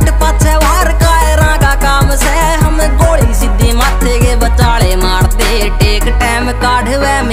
Light पाछे वार कायरा का काम से। हम गोली सीधी माथे के बचाले मारते। टेक टाइम काढ़ में